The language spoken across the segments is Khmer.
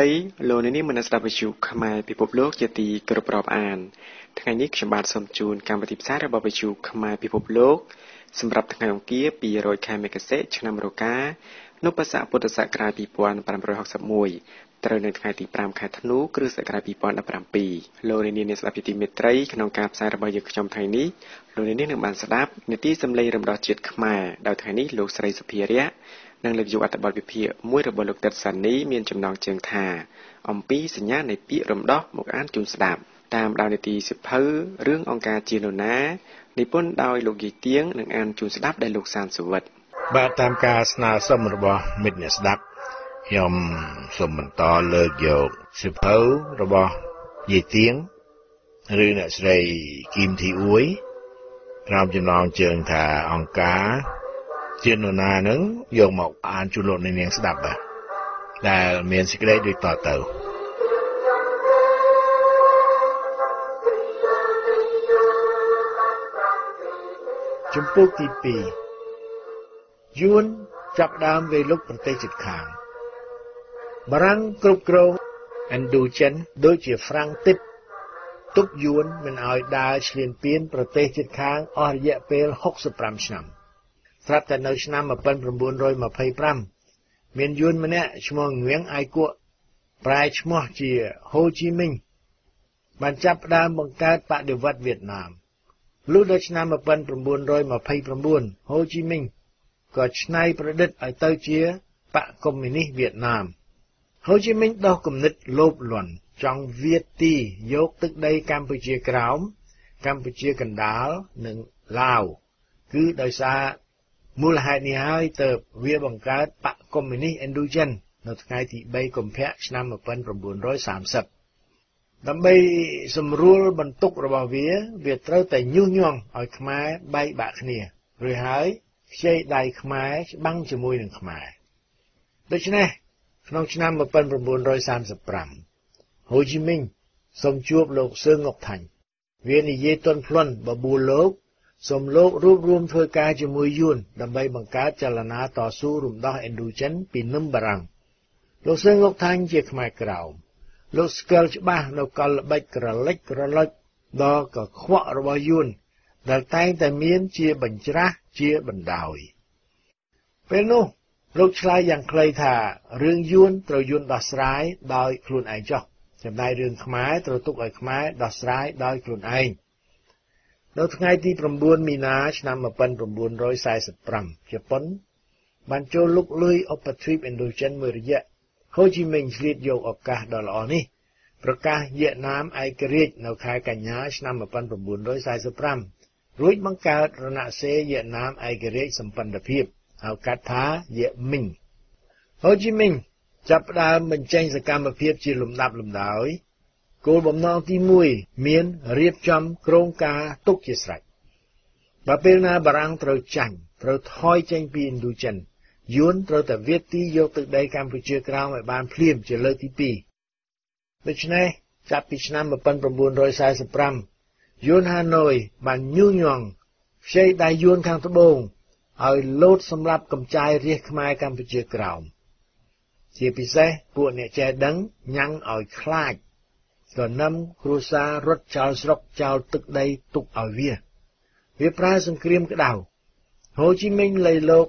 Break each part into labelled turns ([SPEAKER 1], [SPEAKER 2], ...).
[SPEAKER 1] ដីលោកអ្នកនាងមនស្ដាប់វិទ្យុខ្មែរពិភពលោកជាទីគោរពរាប់អានថ្ងៃនេះខ្ញុំបាទសូមជូនកម្មវិធីផ្សាយរបស់វិទ្យុខ្មែរពិភពលោកសម្រាប់ថ្ងៃអង្គារ200ខែមករាឆ្នាំរោកានុបស័កពុទ្ធសករាជ2561ត្រូវនៅថ្ងៃទី5ខែធ្នូគ្រិស្តសករាជ2017លោកអ្នកនាងស្ដាប់ជាទីមេត្រីក្នុងការផ្សាយរបស់យើងខ្ញុំថ្ងៃនេះលោកអ្នកនាងនឹងបានស្ដាប់នាទីសម្លេងរំដោះជាតិខ្មែរដោយថ្ងៃនេះលោកស្រីសុភារៈ និងលើកយកអត្ថបទវិភាគមួយរបស់លោកទឹកសានីមានចំណងជើងថា អំពីសញ្ញានៃពាក្យរំដោះមកអានជូនស្ដាប់តាមដោយនីតិសិភៅរឿងអង្គការជានរណានិពន្ធដោយលោកយីទៀងនិងអានជូនស្ដាប់ដោយលោកសានសុវិត
[SPEAKER 2] បាទតាមការស្នើសុំរបស់មិត្តអ្នកស្ដាប់ខ្ញុំសូមបន្តលើកយកសិភៅរបស់យីទៀងឬអ្នកស្រីគីមធីអ៊ួយក្រោមចំណងជើងថាអង្គការ ជានរណានឹងយកមកអានជូនលោកនាងស្ដាប់បាទដែលមានសេចក្តីដូចតទៅចំពោះទី2យួនចាប់ដើមវេលុកប្រទេសជិតខាងបារាំងគ្រប់គ្រងឥណ្ឌូចិនដូចជាហ្វ្រាំងទិបទប់យួនមិនឲ្យដើរឈ្លានពានប្រទេសជិតខាងអស់រយៈពេល65ឆ្នាំ។ ស្រាប់តែនៅឆ្នាំ1925មានយួនម្នាក់ឈ្មោះងៀងអាយគក់ប្រែឈ្មោះជាហូជីមីងបានចាប់ផ្ដើមបង្កើតបដិវត្តវៀតណាមលុះដល់ឆ្នាំ1929ហូជីមីងក៏ច្នៃប្រឌិតឲ្យទៅជាបកកុម្មុយនីសវៀតណាមហូជីមីងដោះគំនិតលោភលន់ចង់វាទីយកទឹកដីកម្ពុជាក្រោមកម្ពុជាកណ្ដាលនិងឡាវគឺដោយសារ មូលហេតុនេះហើយទើបវាបង្កើតបកកុម្មុយនីសឥណ្ឌូចិននៅថ្ងៃទី3កុម្ភៈឆ្នាំ1930ដើម្បីសម្រួលបន្ទុករបស់វា វាត្រូវតែញុះញង់ឲ្យខ្មែរបែកបាក់គ្នារួចហើយខ្ចីដៃខ្មែរច្បាំងជាមួយនឹងខ្មែរដូច្នេះក្នុងឆ្នាំ1935ហូជីមីងសូមជួបលោកសឿងងុកថាញ់វានិយាយទន់ភ្លន់បបួលលោក សូមលោករួបរวมធ្វើការជាមួយយួនដើម្បីបង្កើតចលនាតស៊ូរំដោះឥណ្ឌូចិនពីនឹមបារាំងលោកសឹងលោកថាញ់ជាខ្មែរក្រោមលោកស្គាល់ច្បាស់នៅកលល្បិចក្រលិចក្រលិចដ៏កខ្វក់របស់យួនដែលតែងតែមានជាបញ្ច្រាស់ជាបណ្ដោយពេលនោះលោកឆ្លើយយ៉ាងខ្លីថារឿងយួនត្រូវយួនដោះស្រាយដោយខ្លួនឯងចោះចំណែករឿងខ្មែរត្រូវទុកឲ្យខ្មែរដោះស្រាយដោយខ្លួនឯង នៅថ្ងៃទី9មីនាឆ្នាំ1945ជប៉ុនបានចូលលុកលុយឧបទ្វីបឥណ្ឌូចិនមួយរយៈហូជីមិញឆ្លៀតយកឱកាសដ៏ល្អនេះប្រកាសវៀតណាមឯករាជ្យនៅខែកញ្ញាឆ្នាំ1945រួចបង្កើតរណសេរីវៀតណាមឯករាជ្យសម្ព័ន្ធភាពហៅកាត់ថាវៀតមីងហូជីមិញចាប់ផ្ដើមបញ្ចេញសកម្មភាពជាលំដាប់លំដោយ គោលបំណងទី1មានរៀបចំក្រងការទុកជាស្រេចបើពេលណាបារាំងត្រូវចាញ់ត្រូវថយចេញពីឥណ្ឌូចិនយួនត្រូវតែវាទីយកទឹកដីកម្ពុជាក្រោមឲ្យបានភ្លាមជាលើកទី2ដូច្នេះចាប់ពីឆ្នាំ1945យួនហាណូយបានញុះញង់ខ្ចីដៃយួនខាងត្បូងឲ្យលោតសម្រាប់កម្ចាយរាជខ្មែរកម្ពុជាក្រោមជាពិសេសពួកអ្នកចេះដឹងញ៉ាំងឲ្យខ្លាច ក៏នឹមគ្រួសាររត់ចោលស្រុកចោលទឹកដីទុកឲ្យវាវាប្រើសង្គ្រាមក្តៅហូជីមិញលៃលោក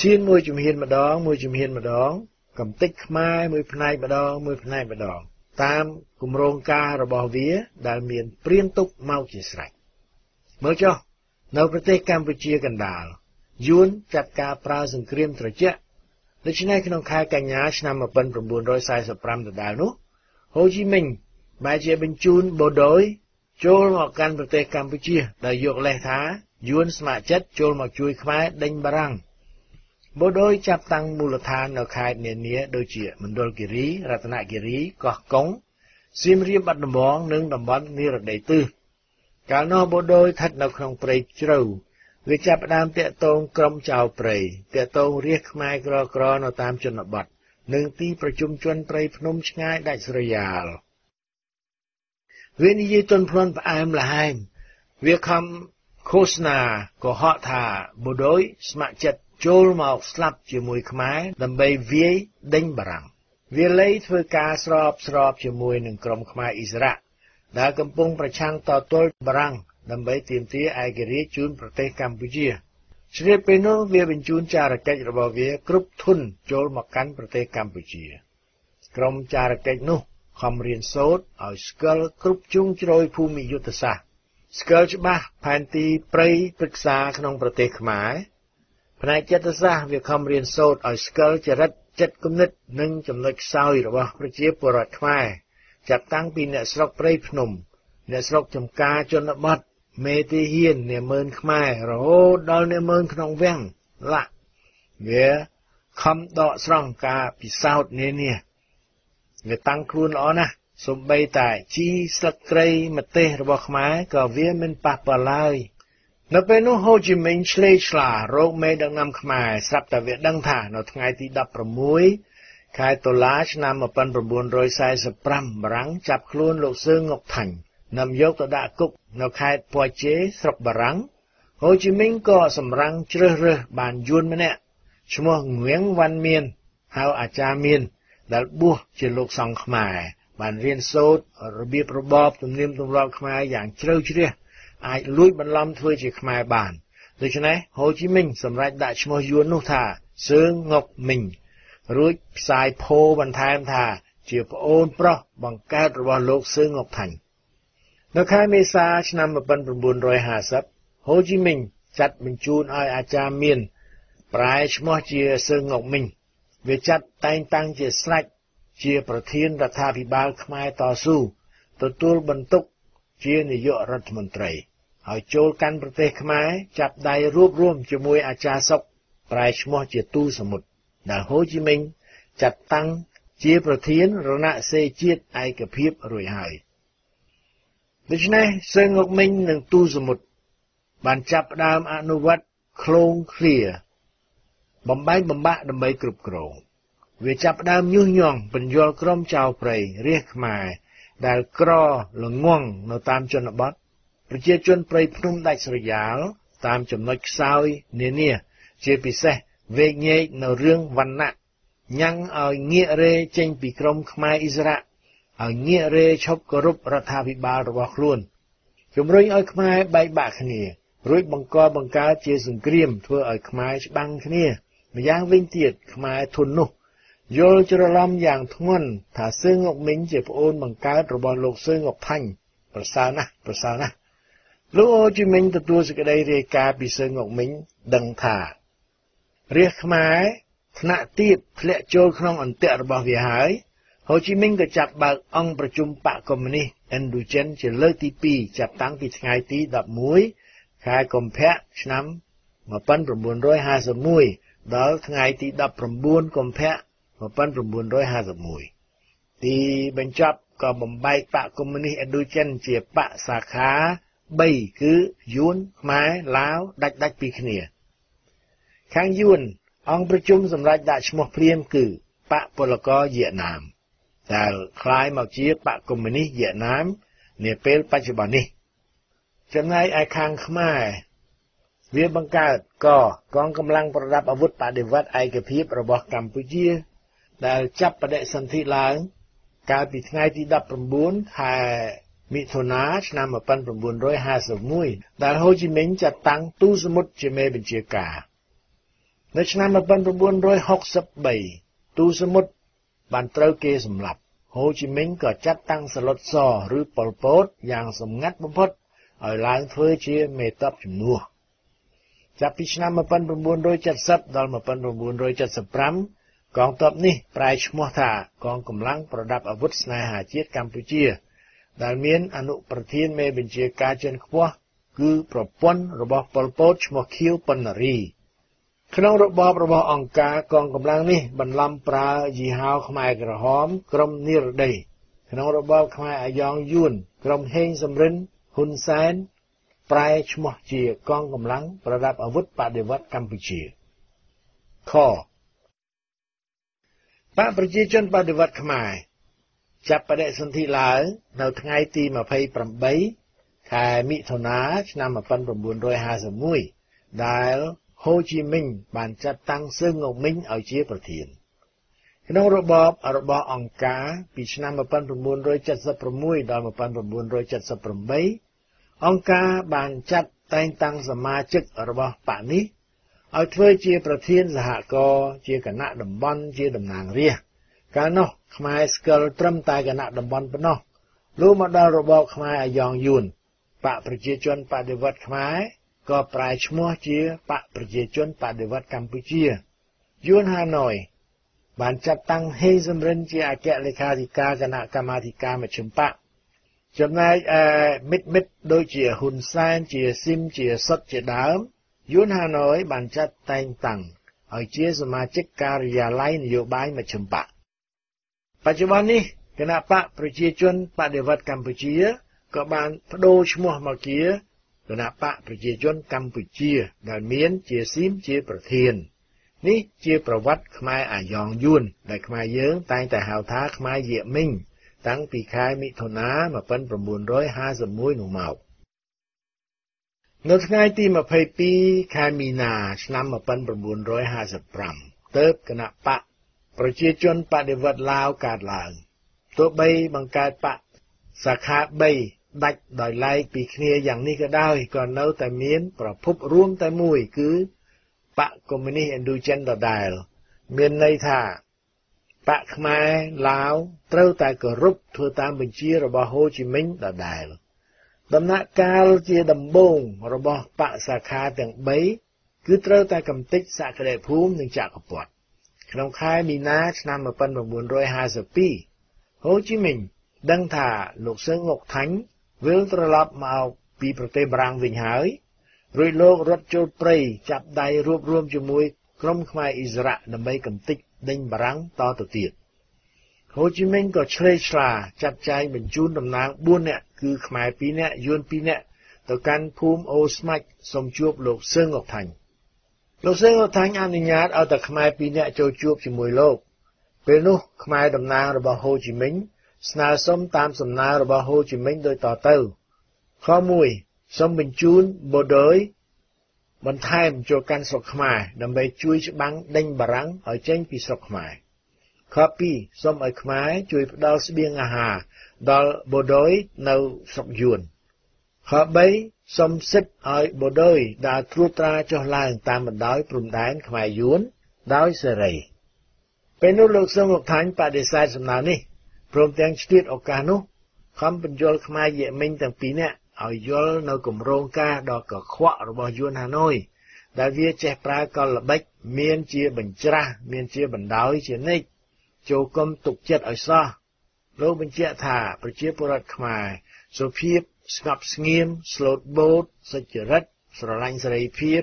[SPEAKER 2] ឈានមួយជំហានម្ដង មួយជំហានម្ដង កំតិចខ្មែរមួយផ្នែកម្ដង មួយផ្នែកម្ដង តាមគម្រោងការរបស់វា ដែលមានព្រៀងទុកមកជាស្រេចមើលចុះនៅប្រទេសកម្ពុជាកណ្ដាលយួនចាត់ការប្រើសង្គ្រាមត្រជាក់ដូច្នេះក្នុងខែកញ្ញាឆ្នាំ1945ដដែលនោះហូជីមិញ បែរជាបញ្ជូនបូដូយចូលមកកាន់ប្រទេសកម្ពុជាដោយយកលេសថាយួនស្ម័គ្រចិត្តចូលមកជួយខ្មែរដេញបារាំងបូដូយចាប់តាំងមូលដ្ឋាននៅខេត្តនានាដូចជាមណ្ឌលគិរីរតនគិរីកោះកុងសៀមរាបបាត់ដំបងនិងតំបន់និរតីទិសកាលនោះបូដូយស្ថិតនៅក្នុងព្រៃជ្រៅវាចាប់ផ្ដើមតាក់ទងក្រុមចៅព្រៃតាក់ទងរាជខ្មែរក្រក្រនៅតាមជនបទនិងទីប្រជុំជនព្រៃភ្នំឆ្ងាយដាច់ស្រយាល វានិយាយទន់ភ្លន់ផ្អែមល្ហែមវាខំឃោសនាកុហកថាបុដោយស្ម័គ្រចិត្តចូលមកស្លាប់ជាមួយខ្មែរដើម្បីវាយដេញបារាំងវាលែងធ្វើការស្របស្របជាមួយនឹងក្រុមខ្មែរអ៊ីស្រាអែលដែលកំពុងប្រឆាំងតទល់បារាំងដើម្បីទាមទារឯករាជ្យជូនប្រទេសកម្ពុជាជ្រាបពេលនោះវាបញ្ជូនចារកិច្ចរបស់វាគ្រប់ធនចូលមកកាន់ប្រទេសកម្ពុជា ក្រុមចារកិច្ចនោះ ខំរៀនសូត្រឲ្យស្គាល់គ្រប់ជ្រុងជ្រោយភូមិយុទ្ធសាស្ត្រស្គាល់ច្បាស់ផែនទីព្រៃព្រឹក្សាក្នុងប្រទេសខ្មែរផ្នែកចិត្តសាស្ត្រវាខំរៀនសូត្រឲ្យស្គាល់ចរិតចិត្តគំនិតនិងចំណុចខ្សោយរបស់ប្រជាពលរដ្ឋខ្មែរចាប់តាំងពីអ្នកស្រុកព្រៃភ្នំ អ្នកស្រុកចំការជនបទមេទីហ៊ានអ្នកមើនខ្មែររហូតដល់អ្នកមើនក្នុងវាំងឡាក់វាខំដកស្រង់ការពិសោធន៍នានា វាតាំងខ្លួនល្អណាស់សំបីតែជីស្លឹកគ្រៃម្ទេសរបស់ខ្មែរក៏វាមិនប៉ះពាល់ឡើយនៅពេលនោះហូជីមិញឆ្លេឆ្លារោគមេដឹកនាំខ្មែរស្រាប់តែវាដឹងថានៅថ្ងៃទី16ខែតុលាឆ្នាំ1945បារាំងចាប់ខ្លួនលោកសឿងងុកថាញ់នាំយកទៅដាក់គុកនៅខេត្តពូជេស្រុកបារាំងហូជីមិញក៏សម្រាំងជ្រើសរើសបានយួនម្នាក់ឈ្មោះងៀងវ៉ាន់មៀនហៅអាចារ្យមៀន ដែលបួសជាលោកសង្ឃខ្មែរបានរៀនសូត្ររបៀបរបបទំនៀមទម្លាប់ខ្មែរយ៉ាងជ្រៅជ្រះអាចលួចបន្លំធ្វើជាខ្មែរបានដូច្នេះហូជីមិញសម្រេចដាក់ឈ្មោះយួននោះថាសឿងងុកមិញរួចផ្សាយផូបន្ថែមថាជាប្អូនប្រុសបង្កើតរបស់លោកសឿងងុកថាញ់នៅខែមេសាឆ្នាំ1950ហូជីមិញចាត់បញ្ជូនឲ្យអាចារ្យមាន ប្រែឈ្មោះជាសឿងងុកមិញ វាចាត់តែងតាំងជាស្រេចជាប្រធានរដ្ឋាភិបាលខ្មែរតស៊ូទទួលបន្ទុកជានាយករដ្ឋមន្ត្រីហើយចូលកាន់ប្រទេសខ្មែរចាប់ដៃរួបរวมជាមួយអាចារ្យសុកប្រែឈ្មោះជាទូសមុទ្រដែលហូជីមិញចាត់តាំងជាប្រធានរណសេរីជាតិឯកភាពរួចហើយដូច្នេះសើងុកមិញនិងទូសមុទ្របានចាប់ផ្ដើមអនុវត្តឃ្លោងឃ្លា បំបែកបំបាក់ដើម្បីគ្រប់គ្រងវាចាប់ផ្ដើមញុះញង់បញ្យល់ក្រុមចៅព្រៃរាជខ្មែរដែលក្រល្ងងនៅតាមជនបទប្រជាជនព្រៃភ្នំដាច់ស្រយាល តាមចំណុចខ្សោយនានា ជាពិសេសវេកញែកនៅរឿងវណ្ណៈញ៉ាំងឲ្យងាករេចេញពីក្រមខ្មែរអ៊ីស្រាអែលឲ្យងាករេឈប់គោរពរដ្ឋាភិបាលរបស់ខ្លួនជំរុញឲ្យខ្មែរបែកបាក់គ្នារួចបង្កបង្កើតជាសង្គ្រាមធ្វើឲ្យខ្មែរច្បាំងគ្នា ម្យ៉ាងវិញទៀតខ្មែរធន់នោះយល់ច្រឡំយ៉ាងធ្ងន់ថាសឿងងុកមីងជាប្អូនបង្កើតរបស់លោកសឿងងុកថាញ់ប្រសើរណាស់ប្រសើរណាស់លោកអូជីមិញទទួលសេចក្តីរាយការណ៍ពីសឿងងុកមីងដឹងថារាជខ្មែរថ្នាក់ទៀបធ្លាក់ចូលក្នុងអន្ទាក់របស់វាហើយហូជីមិញក៏ចាប់បើកអង្គប្រជុំបកកុម្មុយនីសឥណ្ឌូចិនជាលើកទី2ចាប់តាំងពីថ្ងៃទី11ខែកុម្ភៈឆ្នាំ 1951ដល់ថ្ងៃទី19កុម្ភៈ1951ទីបញ្ចប់ក៏បំបែកបកកុម្មុយនីសឥណ្ឌូចិនជាបកសាខា3គឺយួនខ្មែរឡាវដាច់ដាច់ពីគ្នាខាងយួនអង្គប្រជុំសម្រាប់ដាក់ឈ្មោះព្រាមគឺបកពលករវៀតណាមដែលคล้ายមកជាបកកុម្មុយនីសវៀតណាមនាពេលបច្ចុប្បន្ននេះចំណែកឯខាងខ្មែរ វាបង្កើតកកងកម្លាំងប្រដាប់អាវុធបដិវត្តឯកភាពរបស់កម្ពុជា ដែលចាប់បដិសន្ធិឡើង កាលពីថ្ងៃទី19ខែមិថុនាឆ្នាំ1951ដែលហូជីមិញចាត់តាំងទូសមុទ្រជាមេបញ្ជាការនៅឆ្នាំ1963ទូសមុទ្របានត្រូវគេសម្លាប់ហូជីមិញក៏ចាត់តាំងសឡុតសឬប៉ុលពតយ៉ាងសម្ងាត់បំផុតឲ្យឡើងធ្វើជាមេតបជំនួស ចាប់ពីឆ្នាំ1970ដល់1975កងទ័ពនេះប្រែឈ្មោះថាកងកម្លាំងប្រដាប់អាវុធស្នេហាជាតិកម្ពុជា ដែលមានអនុប្រធានមេបញ្ជាការជាន់ខ្ពស់គឺប្រពន្ធរបស់ប៉ុលពតឈ្មោះខៀវប៉ុណ្ណារីក្នុងរបបរបស់អង្គការកងកម្លាំងនេះបន្លំប្រើយីហោខ្មែរក្រហមក្រុមនិរដីក្នុងរបបខ្មែរអាយ៉ងយួនក្រុមហេងសំរិនហ៊ុនសែន ប្រែឈ្មោះជាកងកម្លាំងប្រដាប់អាវុធបដិវត្តកម្ពុជាខបកប្រជាជនបដិវត្តខ្មែរចាប់បដិសន្ធិឡើងនៅថ្ងៃទី28ខែមិថុនាឆ្នាំ1951ដែលហូជីមិញបានចាត់តាំងសឹងងមីងឲ្យជាប្រធានក្នុងរបបរបស់អង្គការពីឆ្នាំ1976ដល់1978 អង្គការបានចាត់តែងតាំងសមាជិករបស់បកនេះឲ្យធ្វើជាប្រធានសហគមន៍ជាគណៈតំបន់ជាតំណាងរាស្ត្រកាលនោះខ្មែរស្គាល់ត្រឹមតែគណៈតំបន់ប៉ុណ្ណោះលុះមកដល់របបខ្មែរអាយ៉ងយួនបកប្រជាជនបដិវត្តខ្មែរក៏ប្រែឈ្មោះជាបកប្រជាជនបដិវត្តកម្ពុជាយួនហាណូយបានចាត់តាំងហេសំរិនជាអគ្គលេខាធិការគណៈកម្មាធិការមជ្ឈិមបក ចំណែកអឺមិត្តមិត្តដូចជាហ៊ុនសែនជាស៊ីមជាសុតជាដើមយួនហាណូយបានចាត់តែងតាំងឲ្យជាសមាជិកការិយាល័យនយោបាយមជ្ឈិមបកបច្ចុប្បន្ននេះគណៈបកប្រជាជនបដិវត្តកម្ពុជាក៏បានបដូរឈ្មោះមកជាគណៈបកប្រជាជនកម្ពុជា ដែលមានជាស៊ីមជាប្រធាន នេះជាប្រវត្តិខ្មែរអាយ៉ងយួនដែលខ្មែរយើងតែងតែហៅថាខ្មែរយាមិញ តាំងពីខែមិថុនា1951នោះមកនៅថ្ងៃទី22ខែមីនាឆ្នាំ1955ទើបគណៈបកប្រជាជនបដិវត្តឡាវកើតឡើងទោះបីបង្កើតបកសាខា3ដាច់ដោយឡែកពីគ្នាយ៉ាងនេះក៏ដោយក៏នៅតែមាន ប្រភពរួមតែមួយគឺបកកុម្មុយនីសឥណ្ឌូចិនដដែល មានន័យថា បកខ្មែរឡាវត្រូវតែគោរពធ្វើតាមបញ្ជារបស់ហូជីមិញដដែលដំណាក់កាលជាដំបូងរបស់បកសាខាទាំង3គឺត្រូវតែកំទេចសក្តិភូមិនិងចក្រពត្តិក្នុងខែមីនាឆ្នាំ1952ហូជីមិញដឹងថាលោកសឹងងុកថាញ់វិលត្រឡប់មកពីប្រទេសបារាំងវិញហើយរួចលោករត់ចូលព្រៃចាប់ដៃរួបរวมជាមួយក្រុមខ្មែរអ៊ីស្រាអែលដើម្បីកំទេច ដេញបារាំងតទៅទៀតហូជីមិញក៏ឆ្លេឆ្លាចាត់ចែងបញ្ជូនតំណាង4នាក់គឺខ្មែរ2នាក់យួន2នាក់ទៅកាន់ភូមិអូស្មាច់សូមជួបលោកសឹងអុកថាញ់លោកសឹងអុកថាញ់អនុញ្ញាតឲ្យតែខ្មែរ2នាក់ចូលជួបជាមួយលោកពេលនោះខ្មែរតំណាងរបស់ហូជីមិញស្នើសុំតាមសំណើរបស់ហូជីមិញដូចតទៅ ខ1សូមបញ្ជូនបូដយ បន្ថែមចូលកាន់ស្រុកខ្មែរដើម្បីជួយច្បាំងដេញបារាំងឲ្យចេញពីស្រុកខ្មែរខ2សូមឲ្យខ្មែរជួយផ្ដល់ស្បៀងអាហារដល់បូដយនៅស្រុកយួនខ3សូមសិទ្ធឲ្យបូដយដើរត្រួតត្រាចុះឡើងតាមបណ្ដោយព្រំដែនខ្មែរយួនដោយសេរីពេលនោះលោកសឹងលោកថាញ់បដិសេធសំណើនេះព្រមទាំងឆ្លៀតឱកាសនោះខំបញ្យល់ខ្មែរយេមិញទាំងពីរនាក់ ឲ្យយល់នៅគម្រោងការដ៏កខ្វក់របស់យួនហាណូយដែលវាចេះប្រើកលល្បិចមានជាបញ្ច្រាស់មានជាបណ្ដោយជានិច្ចចូលគុំទុកចិត្តឲ្យសោះលោកបញ្ជាក់ថាប្រជាពលរដ្ឋខ្មែរសុភាពស្ងប់ស្ងៀមស្លូតបូតសុចរិតស្រឡាញ់សេរីភាព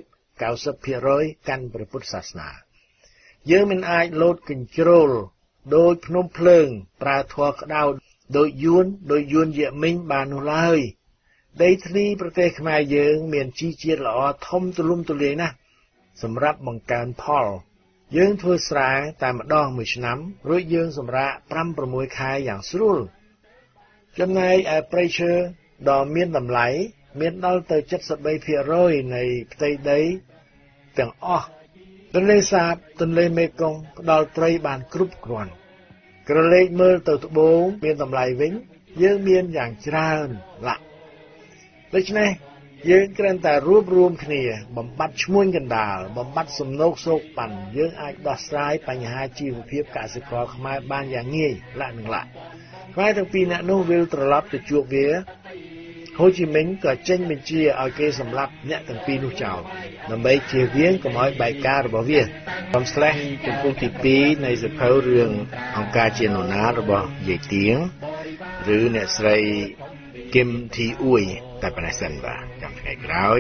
[SPEAKER 2] 90%កាន់ព្រះពុទ្ធសាសនា យើងមិនអាចលោតកញ្ជ្រោលដោយភ្នំភ្លើងប្រើធัวក្តៅដោយយួនដោយយួនយៈមិញបាននោះឡើយ ដីធ្លីប្រទេសខ្មែរយើង មានជីជាតិល្អធំទូលំទូលាយណាស់សម្រាប់បង្កើនផល យើងធ្វើស្រែតែម្ដងមួយឆ្នាំរួចយើងសម្រាក5 6ខែយ៉ាងស្រួលចំណែកឯព្រៃឈើដ៏មានតម្លៃមានដល់ទៅ73%នៃផ្ទៃដីទាំងអស់ទន្លេសាបទន្លេមេគង្គផ្ដល់ត្រីបានគ្រប់គ្រាន់ក្រឡេកមើលទៅត្បូងមានតម្លៃវិញ យើងមានយ៉ាងច្រើនឡាក់ ដូច្នេះយើងគ្រាន់តែរួបរวมគ្នា បំបត្តិឈ្មួញកណ្ដាលបំបត្តិសំណោកសោកប៉ាន់យើងអាចដោះស្រាយបញ្ហាជីវភាពកសិករខ្មែរបានយ៉ាងងាយលក្ខនឹងលក្ខខ្មែរទាំងពីរអ្នកនោះវិលត្រឡប់ទៅជួបវាហូជីមិញក៏ចេញបញ្ជាឲ្យគេសម្លាប់អ្នកទាំងពីរនោះចោលដើម្បីជៀសវាងកុំឲ្យបែកការរបស់វាខ្ញុំស្លេះចំពោះទី2នៃសភៅរឿងអង្គការជានរណារបស់យាយទៀងឬអ្នកស្រី គឹមធីអ៊ួយតែប៉ុណ្ណេះសិនបាទចាំថ្ងៃក្រោយ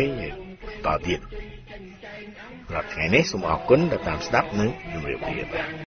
[SPEAKER 2] តទៀតសម្រាប់ថ្ងៃនេះសូមអរគុណដែលតាមស្ដាប់និងជម្រាបលាបាទ